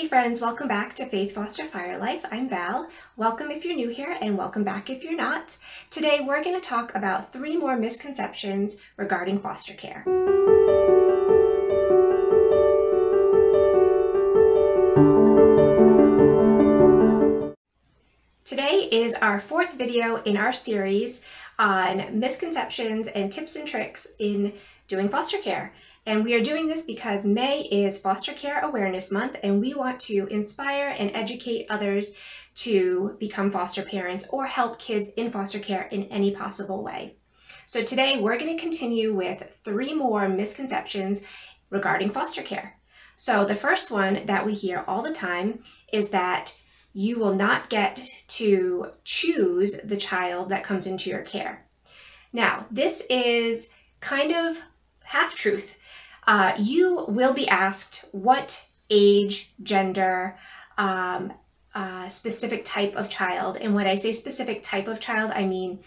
Hey friends, welcome back to Faith Foster Fire Life. I'm Val. Welcome if you're new here and welcome back if you're not. Today we're going to talk about three more misconceptions regarding foster care. Today is our fourth video in our series on misconceptions and tips and tricks in doing foster care. And we are doing this because May is Foster Care Awareness Month, and we want to inspire and educate others to become foster parents or help kids in foster care in any possible way. So today we're going to continue with three more misconceptions regarding foster care. So the first one that we hear all the time is that you will not get to choose the child that comes into your care. Now, this is kind of half truth uh, you will be asked what age, gender, um, uh, specific type of child. And when I say specific type of child, I mean,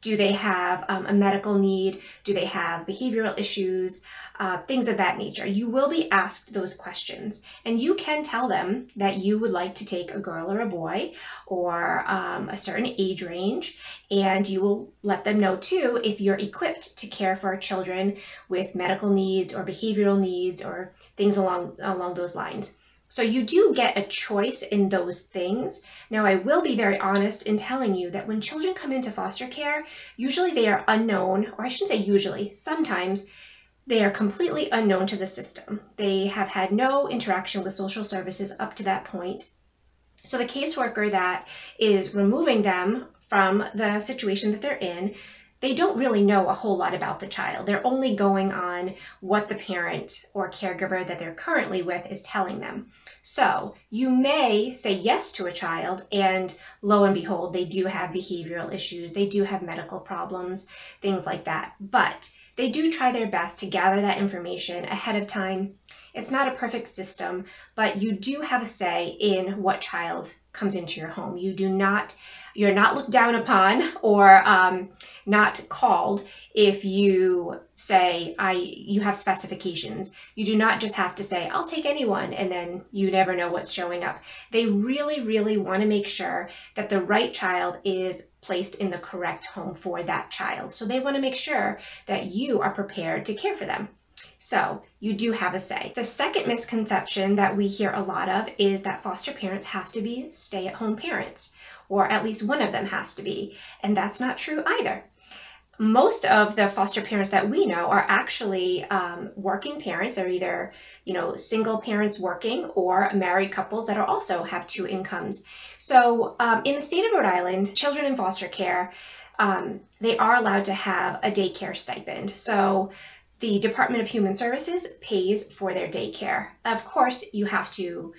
do they have um, a medical need? Do they have behavioral issues? uh, things of that nature. You will be asked those questions, and you can tell them that you would like to take a girl or a boy or um, a certain age range, and you will let them know too if you're equipped to care for children with medical needs or behavioral needs or things along along those lines. So you do get a choice in those things. Now, I will be very honest in telling you that when children come into foster care, usually they are unknown, or I shouldn't say usually, sometimes they are completely unknown to the system. They have had no interaction with social services up to that point. So the caseworker that is removing them from the situation that they're in, they don't really know a whole lot about the child. They're only going on what the parent or caregiver that they're currently with is telling them. So you may say yes to a child, and lo and behold, they do have behavioral issues, they do have medical problems, things like that. But they do try their best to gather that information ahead of time. It's not a perfect system, but you do have a say in what child comes into your home. You do not, you're not looked down upon or um, not called if you say I you have specifications. You do not just have to say I'll take anyone and then you never know what's showing up. They really really want to make sure that the right child is placed in the correct home for that child. So they want to make sure that you are prepared to care for them. So you do have a say. The second misconception that we hear a lot of is that foster parents have to be stay at home parents, or at least one of them has to be. And that's not true either most of the foster parents that we know are actually um, working parents they're either you know single parents working or married couples that are also have two incomes so um, in the state of rhode island children in foster care um, they are allowed to have a daycare stipend so the department of human services pays for their daycare of course you have to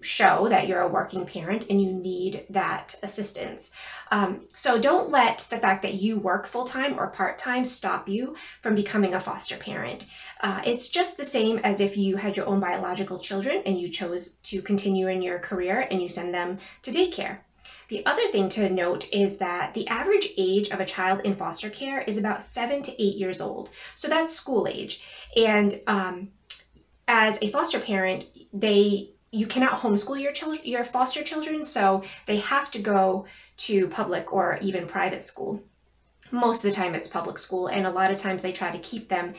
show that you're a working parent and you need that assistance. Um, so don't let the fact that you work full time or part time stop you from becoming a foster parent. Uh, it's just the same as if you had your own biological children and you chose to continue in your career and you send them to daycare. The other thing to note is that the average age of a child in foster care is about seven to eight years old. So that's school age. And um, as a foster parent, they you cannot homeschool your children, your foster children, so they have to go to public or even private school. Most of the time it's public school, and a lot of times they try to keep them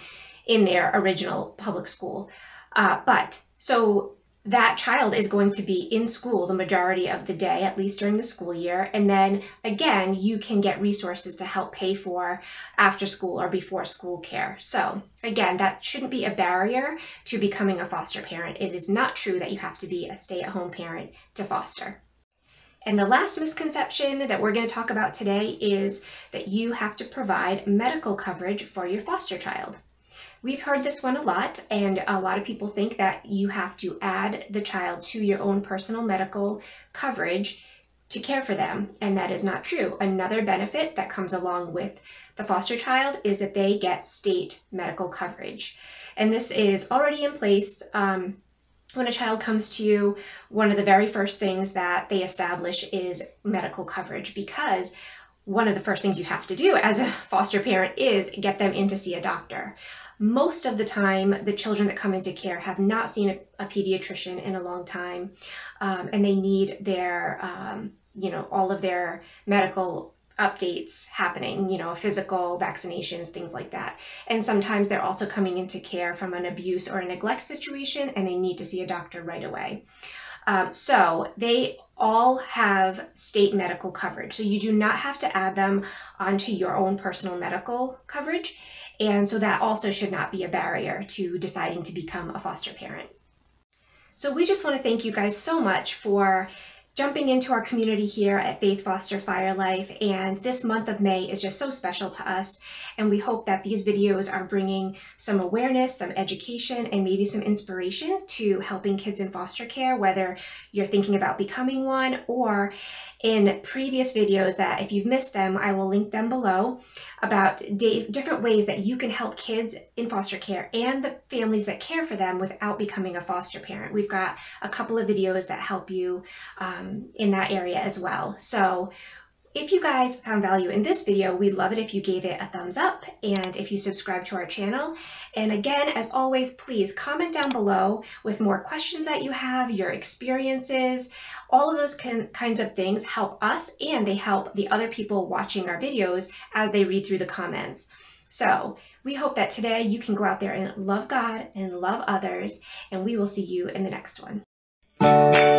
in their original public school. Uh, but so that child is going to be in school the majority of the day, at least during the school year. And then again, you can get resources to help pay for after school or before school care. So again, that shouldn't be a barrier to becoming a foster parent. It is not true that you have to be a stay at home parent to foster. And the last misconception that we're going to talk about today is that you have to provide medical coverage for your foster child. We've heard this one a lot, and a lot of people think that you have to add the child to your own personal medical coverage to care for them, and that is not true. Another benefit that comes along with the foster child is that they get state medical coverage. And this is already in place. Um, when a child comes to you, one of the very first things that they establish is medical coverage because one of the first things you have to do as a foster parent is get them in to see a doctor. Most of the time, the children that come into care have not seen a, a pediatrician in a long time, um, and they need their, um, you know, all of their medical updates happening, you know, physical, vaccinations, things like that. And sometimes they're also coming into care from an abuse or a neglect situation and they need to see a doctor right away. Um, so they all have state medical coverage. So you do not have to add them onto your own personal medical coverage. And so that also should not be a barrier to deciding to become a foster parent. So we just want to thank you guys so much for jumping into our community here at Faith Foster Fire Life. And this month of May is just so special to us. And we hope that these videos are bringing some awareness, some education, and maybe some inspiration to helping kids in foster care, whether you're thinking about becoming one or in previous videos that if you've missed them, I will link them below about different ways that you can help kids in foster care and the families that care for them without becoming a foster parent. We've got a couple of videos that help you um, Um, in that area as well. So if you guys found value in this video, we'd love it if you gave it a thumbs up and if you subscribe to our channel. And again, as always, please comment down below with more questions that you have, your experiences, all of those kinds of things help us and they help the other people watching our videos as they read through the comments. So we hope that today you can go out there and love God and love others, and we will see you in the next one.